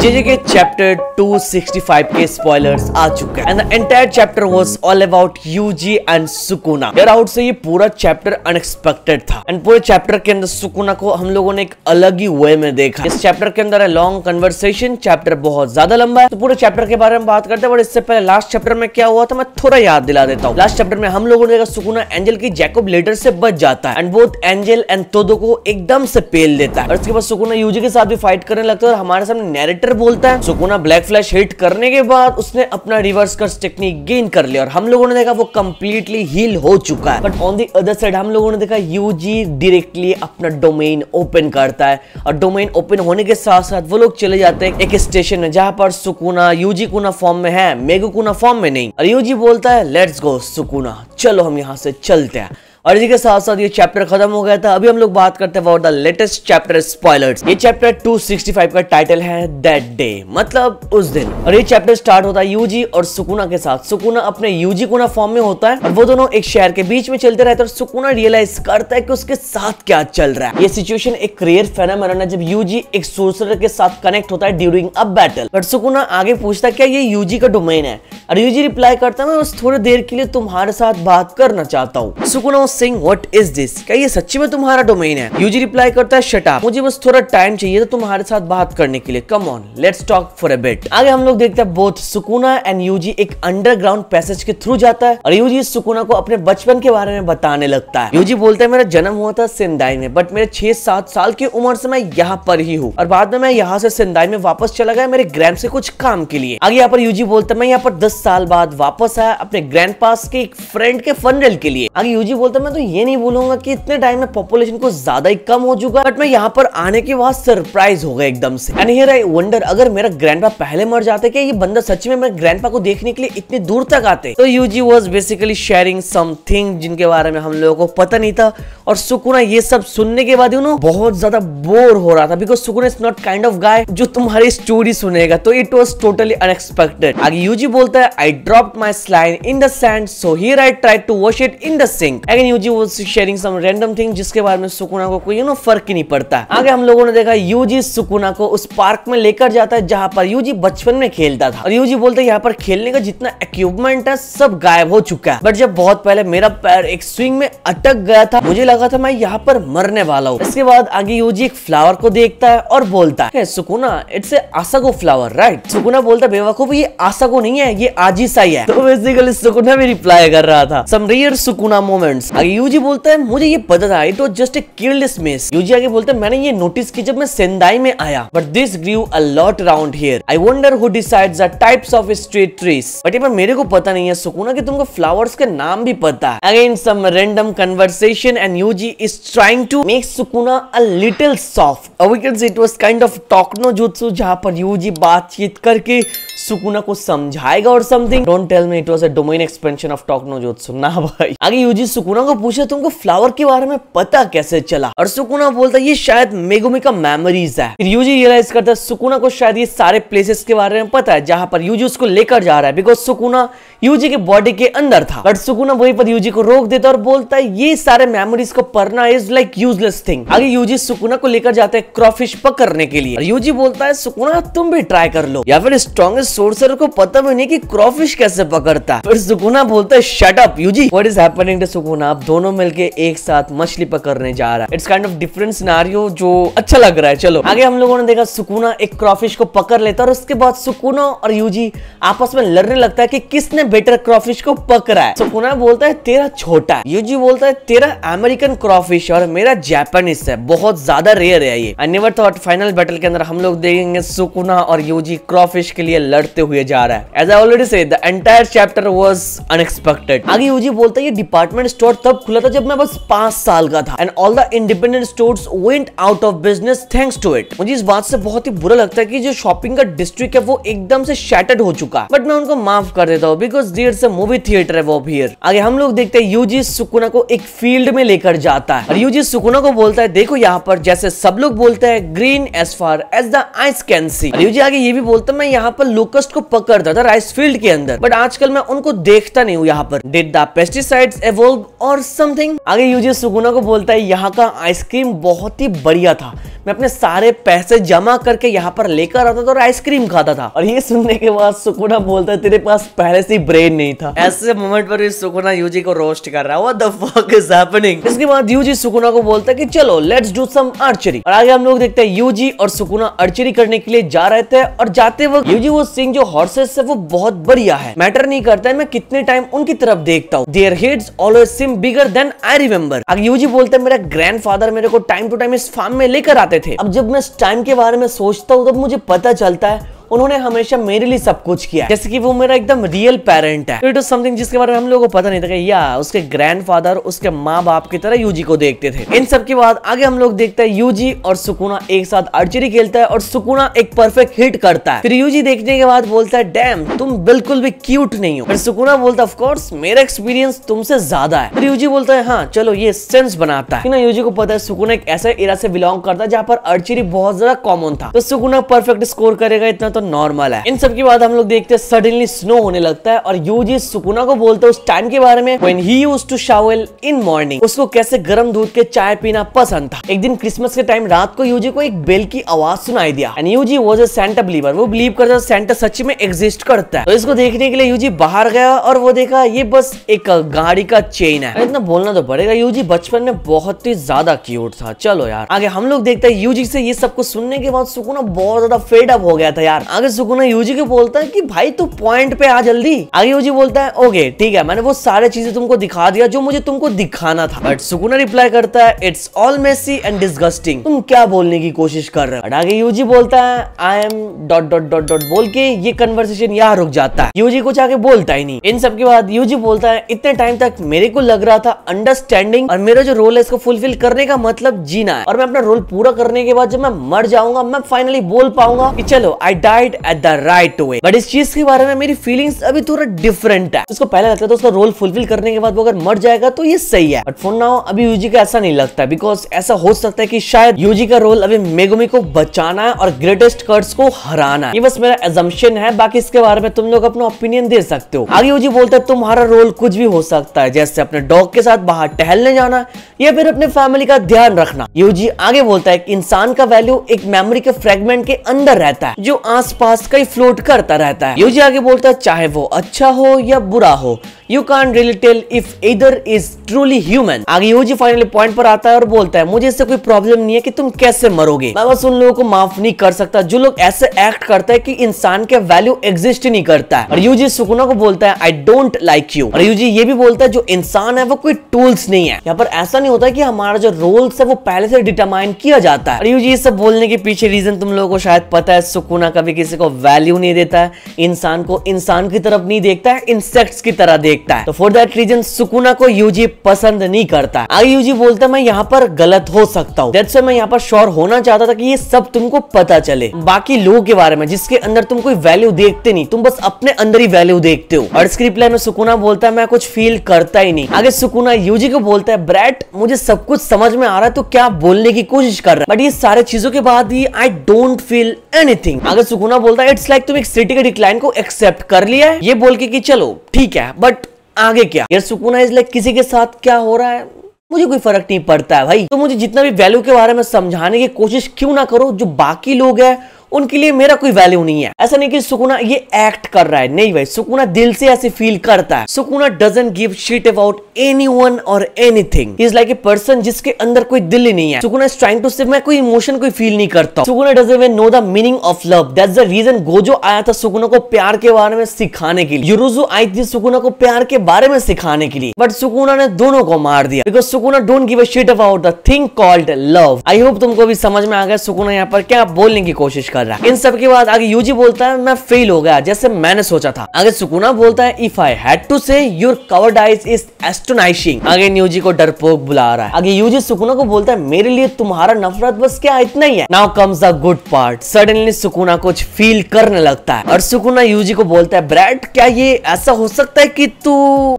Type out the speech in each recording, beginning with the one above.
JJ के chapter 265 के spoilers आ चुके हैं। Entire chapter was all about Yuji and Sukuna यार आउट से ये पूरा चैप्टर अनएक्सपेक्टेड था। एंड पूरे चैप्टर के अंदर सुकुना को हम लोगों ने एक अलग ही वे में देखा। इस चैप्टर के अंदर है लॉन्ग कन्वर्सेशन चैप्टर बहुत ज़्यादा लंबा है। तो पूरे चैप्टर के बारे में बात करते हैं बट इससे पहले लास्ट चैप्टर में क्या हुआ था, मैं थोड़ा याद दिला देता हूँ। लास्ट चैप्टर में हम लोगों ने देखा सुकुना एंजल की जैकोब लेटर से बच जाता है। And both angel and Todo को एकदम से पेल देता है। और उसके बाद सुकुना यूजी के साथ भी फाइट करने लगता है, और हमारे सामने बोलता है। सुकुना ब्लैक फ्लैश हिट करने के बाद उसने अपना रिवर्स कर्स टेक्निक गेन कर लिया और हम लोगों ने देखा वो कंप्लीटली हील हो चुका है। But on the other side हम लोगों ने देखा यूजी डायरेक्टली अपना डोमेन ओपन करता है। और डोमेन ओपन होने के साथ साथ वो लोग चले जाते हैं एक स्टेशन में जहाँ पर सुकुना यूजी कुना फॉर्म में है मेगु कुना फॉर्म में नहीं। और यूजी बोलता है लेट्स गो सुकुना, चलो हम यहाँ से चलते हैं। और इसी के साथ साथ ये चैप्टर खत्म हो गया था। अभी हम लोग बात करते हैं about the latest chapter spoilers ये चैप्टर 265 का टाइटल है दैट डे मतलब उस दिन। और ये चैप्टर स्टार्ट होता है यूजी और सुकुना के साथ। सुकुना अपने यूजी कुना फॉर्म में होता है। और वो दोनों एक शहर के बीच में चलते रहते हैं और सुकुना रियलाइज़ करता है कि उसके साथ क्या चल रहा है। ये सिचुएशन एक रेयर फेनोमेनन है जब यूजी एक सोर्सर के साथ कनेक्ट होता है during a battle but Sukuna आगे पूछता है, क्या ये यूजी का डोमेन है? और यूजी रिप्लाई करता है, मैं बस थोड़ी देर के लिए तुम्हारे साथ बात करना चाहता हूँ। Sukuna sing what is this क्या ये सच्ची में तुम्हारा डोमेन है। यूजी रिप्लाई करता है शटा मुझे बस थोड़ा टाइम चाहिए था तुम्हारे साथ बात करने के लिए। Come on let's talk for a bit आगे हम लोग देखते हैं बोथ सुकुना एंड यूजी एक अंडरग्राउंड पैसेज के थ्रू जाता है और यूजी सुकुना को अपने बचपन के बारे में बताने लगता है। यूजी बोलता है, मेरा जन्म हुआ था सिंदाई में बट मेरे छह सात साल की उम्र से मैं यहाँ पर ही हूँ। और बाद में मैं यहाँ से सिंदाई में वापस चला गया, मेरे ग्रैंड से कुछ काम के लिए। आगे यहाँ पर यूजी बोलता है, मैं यहाँ पर दस साल बाद वापस आया अपने ग्रैंड पास के एक फ्रेंड के फनरल के लिए। आगे यूजी बोलता है मैं तो ये नहीं बोलूँगा कि इतने टाइम में पॉपुलेशन को ज़्यादा ही कम हो चुका बट मैं यहाँ पर आने के बाद सरप्राइज़ हो गया एकदम से। एंड हियर आई वंडर अगर मेरा ग्रैंडपा पहले मर जाते, क्या ये बंदा सच में मेरे ग्रैंडपा को देखने के लिए इतनी दूर तक आते? तो Yuji was basically sharing something जिनके बारे में हम लोगों को पता नहीं था, और सुकुना ये सब सुनने के बाद यू नो बहुत ज़्यादा बोर हो रहा था because Sukuna is not kind of guy जो तुम्हारी स्टोरी सुनेगा। तो इट वॉज़ टोटली अनएक्सपेक्टेड आगे यूजी बोलता है I drop my slime in the sand so here I try to wash it in the sink again Yuji was sharing some random thing जिसके बारे में सुकुना को कोई यू नो फ़र्क ही नहीं पड़ता। आगे हम लोगों ने देखा यूजी सुकुना को उस पार्क में लेकर जाता है, जहाँ पर यूजी बचपन में खेलता था। और यूजी बोलते यहाँ पर खेलने का जितना इक्विपमेंट है, सब गायब हो चुका है। बट जब बहुत पहले मेरा पैर एक स्विंग में अटक गया था, मुझे लगा था, मैं यहाँ पर मरने वाला हूँ। इसके बाद आगे यूजी एक फ्लावर को देखता है और बोलता है Sukuna it's a asagao flower right Sukuna बोलता बेवकूफ़, ये आसागो नहीं है, ये आजीसा ही। है तो बेसिकली सुकुना भी रिप्लाई कर रहा था। सम रियर सुकुना मोमेंट्स आगे यूजी बोलता है, मुझे ये पता था it was just a careless miss Yuji आगे बोलते हैं, मैंने ये नोटिस की जब मैं सेंदाई में आया but this grieve a lot around here I wonder who decides the types of street trees but ये मेरे को पता नहीं है, सुकुना कि तुमको फ्लावर्स के नाम भी पता है. Again some random conversation and Yuji is trying to make Sukuna a little soft we can say it was kind of talk no jutsu जहाँ पर यूजी बातचीत करके सुकुना को समझाएगा और something don't tell me it was a domain expansion of talk no jutsu ना भाई. आगे यूजी सुकुना को पूछे, तुमको फ्लावर के बारे में पता कैसे चला? और सुकुना बोलता ये शायद मेगुमी का मेमोरीज है। यूजी रियलाइज़ करता है, सुकुना को शायद ये सारे प्लेसेस के बारे में पता है, जहाँ पर यूजी उसको लेकर जा रहा है बिकॉज़ सुकुना यूजी के बॉडी के अंदर था। बट सुकुना वहीं पर यूजी को रोक देता और बोलता है, ये सारे मेमोरीज को पढ़ना इज़ लाइक यूजलेस थिंग आगे यूजी सुकुना को लेकर जाते हैं क्रॉफिश पकड़ने के लिए। यूजी बोलता है, सुकुना, तुम भी ट्राई कर लो। या फिर स्ट्रॉन्गेस्ट सोर्सर को पता भी नहीं कि क्रॉफिश कैसे पकड़ता फिर सुकुना बोलता है shut up Yuji what is happening to Sukuna? आप दोनों मिलके एक साथ मछली पकड़ने जा रहा है। It's kind of different scenario जो अच्छा लग रहा है। चलो, आगे हम लोगों ने देखा सुकुना एक क्रॉफिश को पकड़ लेता और उसके बाद सुकुना और यूजी आपस में लड़ने लगता है कि किसने बेटर क्रॉफिश को पकड़ा है। सुकुना बोलता है, तेरा छोटा है। यूजी बोलता है, तेरा अमेरिकन क्रॉफिश और मेरा जापानीज है। बहुत ज़्यादा रेयर है ये। I never thought final battle के अंदर हम लोग देखेंगे सुकुना और यूजी क्रॉफिश के लिए लड़ते हुए जा रहा है। As I already say the entire chapter was unexpected आगे यूजी बोलता है, ये डिपार्टमेंट स्टोर तब खुला था जब मैं बस पाँच साल का था। And all the independent stores went out of business thanks to it मुझे इस बात से बहुत ही बुरा लगता है कि जो शॉपिंग का डिस्ट्रिक्ट है वो एकदम से शैटर्ड हो चुका। बट मैं उनको माफ़ कर देता हूँ बिकॉज़ देर से मूवी थिएटर है वो हियर आगे हम लोग देखते हैं यूजी सुकुना को एक फ़ील्ड में लेकर जाता है। और यूजी सुकुना को बोलता है, देखो यहाँ पर जैसे सब लोग बोलते हैं green as far as the eyes can see Yuji आगे ये भी बोलता है, मैं यहाँ पर लोकस्ट को पकड़ता था राइस फ़ील्ड के अंदर। बट आजकल मैं उनको देखता नहीं हूँ यहाँ पर। डिड द पेस्टिसाइड्स एवोल्व और और समथिंग आगे यूजी सुकुना को बोलता है, यहाँ का आइसक्रीम बहुत ही बढ़िया था। मैं अपने सारे पैसे जमा करके यहाँ पर लेकर आता था और आइसक्रीम खाता था। और ये सुनने के बाद सुकुना बोलता है, तेरे पास पहले से ब्रेन नहीं था। ऐसे मोमेंट पर सुकुना यूजी को रोस्ट कर रहा है। फक इज़ हैपनिंग इसके बाद यूजी सुकुना को बोलता है कि, चलो लेट्स डू सम आर्चरी और आगे हम लोग देखते हैं, यूजी और सुकुना आर्चरी करने के लिए जा रहे थे और जाते वक्त यूजी, वो सिंह जो हॉर्सेस है, वो बहुत बढ़िया है। मैटर नहीं करता है, मैं कितने टाइम उनकी तरफ़ देखता हूँ। Their heads always seem bigger than I remember you Yuji बोलते हैं, मेरा ग्रैंडफादर मेरे को टाइम टू टाइम इस फार्म में लेकर आते थे। अब जब मैं इस टाइम के बारे में सोचता हूँ, तब मुझे पता चलता है उन्होंने हमेशा मेरे लिए सब कुछ किया जैसे कि वो मेरा एकदम रियल पेरेंट है। इट समथिंग जिसके बारे में हम लोगों को पता नहीं था या, उसके ग्रैंडफादर उसके माँ बाप की तरह यूजी को देखते थे। इन सब के बाद आगे हम लोग देखते हैं यूजी और सुकुना एक साथ आर्चरी खेलता है और सुकुना एक परफेक्ट हिट करता है। फिर यूजी देखने के बाद बोलता है डैम तुम बिल्कुल भी क्यूट नहीं हो। फिर सुकुना बोलता है ऑफकोर्स मेरा एक्सपीरियंस तुमसे ज़्यादा है। फिर यूजी बोलता है हाँ चलो, ये सेंस बनाता है। ना यूजी को पता है सुकुना एक ऐसा इरा से बिलोंग करता है जहाँ पर आर्चरी बहुत ज़्यादा कॉमन था। तो सुकुना परफेक्ट स्कोर करेगा, इतना तो नॉर्मल है। इन सब के बाद हम लोग देखते हैं सडनली स्नो होने लगता है और यूजी सुकुना को बोलते हैं उस टाइम के बारे में when he used to shovel in morning उसको कैसे गर्म दूध के चाय पीना पसंद था। एक दिन क्रिसमस के टाइम रात को यूजी को एक बेल की आवाज़ सुनाई दिया। And Yuji was Santa believer वो बिलीव करता सेंटा सच में एग्जिस्ट करता है। तो इसको देखने के लिए यूजी बाहर गया और वो देखा, ये बस एक गाड़ी का चेन है। इतना बोलना तो पड़ेगा यूजी बचपन में बहुत ही ज़्यादा क्यूट था। चलो यार, आगे हम लोग देखते हैं यूजी से ये सब कुछ सुनने के बाद सुकुना बहुत ज़्यादा फेड अप हो गया था यार। आगे सुकुना यूजी को बोलता है कि भाई तू पॉइंट पे आ जल्दी। आगे यूजी बोलता है, ओके, ठीक है, मैंने वो सारे चीज़ें तुमको दिखा दिया जो मुझे तुमको दिखाना था। बट सुकुना रिप्लाई करता है it's all messy and disgusting तुम क्या बोलने की कोशिश कर रहे हो? आगे यूजी बोलता है I am dot dot dot dot बोल के ये कन्वर्सेशन यहाँ रुक जाता है। यूजी कुछ आगे बोलता ही नहीं। इन सब के बाद यूजी बोलता है, इतने टाइम तक मेरे को लग रहा था अंडरस्टैंडिंग और मेरा जो रोल है इसको फुलफिल करने का मतलब जीना है। और मैं अपना रोल पूरा करने के बाद जब मैं मर जाऊँगा, मैं फाइनली बोल पाऊँगा कि चलो I died at the right way but इस चीज़ के बारे में मेरी फीलिंग्स अभी थोड़ा डिफरेंट है। उसको पहले लगता था उसका रोल फुलफिल करने के बाद वो अगर मर जाएगा तो ये सही है। बट फॉर नाउ अभी यूजी का ऐसा नहीं लगता बिकॉज़ ऐसा हो सकता है कि शायद यूजी का रोल अभी मेगुमी को बचाना है और ग्रेटेस्ट कर्ट्स को हराना है। ये बस मेरा एजम्पन है। बाकी इसके बारे में तुम लोग अपना ओपिनियन दे सकते हो। आगे यूजी बोलता है, तुम्हारा रोल कुछ भी हो सकता है। जैसे अपने डॉग के साथ बाहर टहलने जाना या फिर अपने फैमिली का ध्यान रखना। यूजी आगे बोलता है कि इंसान का वैल्यू एक मेमोरी के फ्रेगमेंट के अंदर रहता है। जो आसपास कई फ्लोट करता रहता है। यूजी आगे बोलता है चाहे वो अच्छा हो या बुरा हो you can really tell if either is truly human आगे यूजी फाइनली पॉइंट पर आता है और बोलता है, मुझे इससे कोई प्रॉब्लम नहीं है कि तुम कैसे मरोगे। मैं बस उन लोगों को माफ़ नहीं कर सकता जो लोग ऐसे एक्ट करते हैं कि इंसान के वैल्यू एग्जिस्ट नहीं करता है। और यूजी सुकुना को बोलता है आई डोंट लाइक यू और यूजी ये भी बोलता है, जो इंसान है वो कोई टूल्स नहीं है। यहाँ पर ऐसा नहीं होता कि हमारा जो रोल्स है वो पहले से डिटरमाइन किया जाता है। और यूजी ये सब बोलने के पीछे रीजन तुम लोगों को शायद पता है, सुकुना कभी किसी को वैल्यू नहीं देता है, इंसान को इंसान की तरफ़ नहीं देखता है इंसेक्ट्स की तरह देखता है। तो फॉर दैट रीजन सुकुना को यूजी पसंद नहीं करता आगे यूजी बोलता है, मैं यहाँ पर गलत हो सकता हूँ। जैसे मैं यहाँ पर श्योर होना चाहता था कि ये सब तुमको पता चले। बाकी लोगों के बारे में, जिसके अंदर तुम कोई वैल्यू देखते नहीं, तुम बस अपने अंदर ही वैल्यू देखते हो। और स्क्रिप्ट लाइन में सुकुना बोलता है, मैं कुछ फील करता ही नहीं। आगे सुकुना यूजी को बोलता है, ब्रैट, मुझे सब कुछ समझ में आ रहा है तो क्या बोलने की कोशिश कर रहा है? बट ये सारे चीज़ों के बाद ही आई डोंट फील एनीथिंग आगे सुकुना बोलता है इट्स लाइक तुम एक सिटी के डिक्लाइन को एक्सेप्ट कर लिया है। ये बोल के कि चलो, ठीक है बट आगे क्या? यार सुकूना इज़ लाइक किसी के साथ क्या हो रहा है? मुझे कोई फ़र्क नहीं पड़ता है भाई। तो मुझे जितना भी वैल्यू के बारे में समझाने की कोशिश क्यों ना करो, जो बाकी लोग हैं, उनके लिए मेरा कोई वैल्यू नहीं है। ऐसा नहीं कि सुकुना ये एक्ट कर रहा है। नहीं भाई, सुकुना दिल से ऐसे फील करता है। Sukuna doesn't give shit about anyone और anything is like a person जिसके अंदर कोई दिल ही नहीं है। सुकुना इज़ ट्राइंग टू से मैं कोई इमोशन कोई फील नहीं करता। Sukuna does even know the meaning of love that's the reason Gojo आया था सुकुना को प्यार के बारे में सिखाने के लिए। यूरुजो आई थी सुकुना को प्यार के बारे में सिखाने के लिए। बट सुकुना ने दोनों को मार दिया। Because Sukuna don't give a shit about the thing called love I hope तुमको भी समझ में आ गया सुकुना यहाँ पर क्या बोलने की कोशिश कर रहा है। इन सब के बाद आगे यूजी बोलता है, मैं फेल हो गया, जैसे मैंने सोचा था। आगे सुकुना बोलता है if I had to say your coward eyes is astonishing आगे यूजी को डरपोक बुला रहा है। आगे यूजी सुकुना को बोलता है, मेरे लिए तुम्हारा नफरत बस क्या इतना ही है? Now comes the good part suddenly Sukuna कुछ फील करने लगता है। और सुकुना यूजी को बोलता है, ब्रैड, क्या ये ऐसा हो सकता है कि तू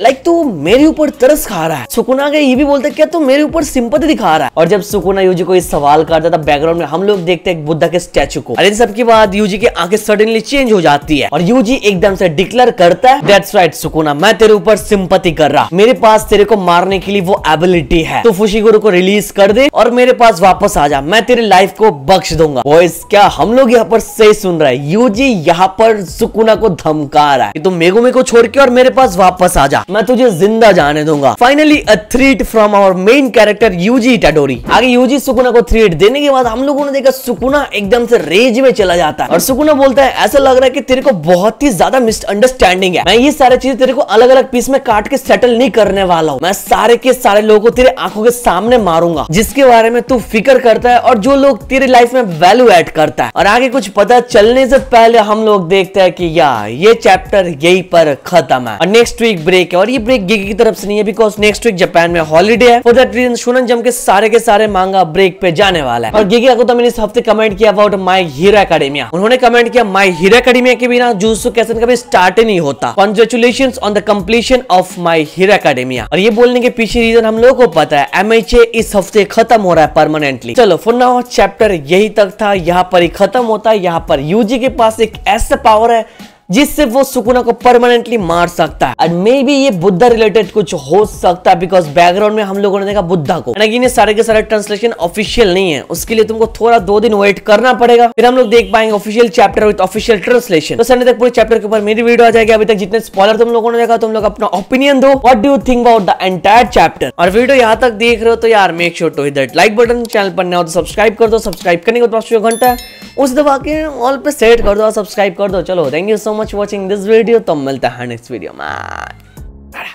लाइक तू मेरे ऊपर तरस खा रहा है? सुकुना के ये भी बोलता है, क्या तू मेरे ऊपर सिंपति दिखा रहा है? और जब सुकुना यूजी को ये सवाल करता था बैकग्राउंड में हम लोग देखते हैं बुद्धा के स्टैचू को। और इन सब के बाद यूजी की आँखें सडनली चेंज हो जाती है। और यूजी एकदम से डिक्लेयर करता है दैट्स राइट सुकुना, मैं तेरे ऊपर सिंपति कर रहा मेरे पास पास तेरे को मारने के लिए वो एबिलिटी है। तो फुशीगुरु को रिलीज़ कर दे और मेरे पास वापस आ जा। मैं तेरी लाइफ को बख्श दूँगा। बॉयज़ क्या हम लोग यहाँ पर सही सुन रहे हैं? यूजी, यहाँ पर सुकुना को धमका रहा है। तुम मेगुमी को छोड़ के और मेरे पास वापस आ जा। मैं तुझे ज़िंदा जाने दूँगा। Finally a threat from our main character Yuji Itadori आगे यूजी सुकुना को थ्रीट देने के बाद हम लोगों ने देखा सुकुना एकदम से रेज में चला जाता है। और सुकुना बोलता है, ऐसा लग रहा है कि तेरे को बहुत ही ज़्यादा मिसअंडरस्टैंडिंग है। मैं ये सारी चीज़ तेरे को अलग अलग पीस में काट के सेटल नहीं करने वाला हूँ। मैं सारे के सारे लोगों को तेरे आँखों के सामने मारूँगा, जिसके बारे में तू फ़िक्र करता है और जो लोग तेरी लाइफ में वैल्यू एड करता है। और आगे कुछ पता चलने से पहले हम लोग देखते हैं कि या, ये चैप्टर यही पर खत्म है। और नेक्स्ट वीक ब्रेक है। और ये ब्रेक गिगी की तरफ़ से नहीं है बिकॉज़ नेक्स्ट वीक जापान में हॉलीडे है। For that reason Shonen Jump के सारे के सारे मांगा ब्रेक पे जाने वाला है। और गिगी को तो मैंने इस हफ़्ते कमेंट किया अबाउट माई हीरो अकेडमिया उन्होंने कमेंट किया माई हीरो अकेडमिया के बिना जूसु कैसन कभी स्टार्ट ही नहीं होता। Congratulation on the completion of My Hero Academia और ये बोलने के पीछे रीजन हम लोगों को पता है एमएचए इस हफ़्ते खत्म हो रहा है परमानेंटली चलो फ़ोन चैप्टर यही तक था। यहाँ पर ही खत्म होता है, यहाँ पर यूजी के पास एक ऐसा पावर है जिससे वो सुकुना को परमानेंटली मार सकता है। एंड मे बी ये बुद्धा रिलेटेड कुछ हो सकता है बिकॉज़ बैकग्राउंड में हम लोगों ने देखा बुद्धा को। ये सारे के सारे ट्रांसलेशन ऑफिशियल नहीं है। उसके लिए तुमको थोड़ा दो दिन वेट करना पड़ेगा। फिर हम लोग देख पाएँगे official chapter with official translation तो संडे तक पूरे चैप्टर के ऊपर मेरी वीडियो आ जाएगी। अभी तक जितने स्पॉलर तुम लोगों ने देखा, तुम लोग अपना ओपिनियन दो। What do think about the entire chapter और वीडियो यहाँ तक देख रहे हो तो यार make sure to hit like button channel पर नया हो तो सब्सक्राइब कर दो। सब्सक्राइब करने के बाद घंटा उस दबा के ऑल पे सेट कर दो सब्सक्राइब कर दो। चलो thank you so much much watching this video. Tom milta next video mein.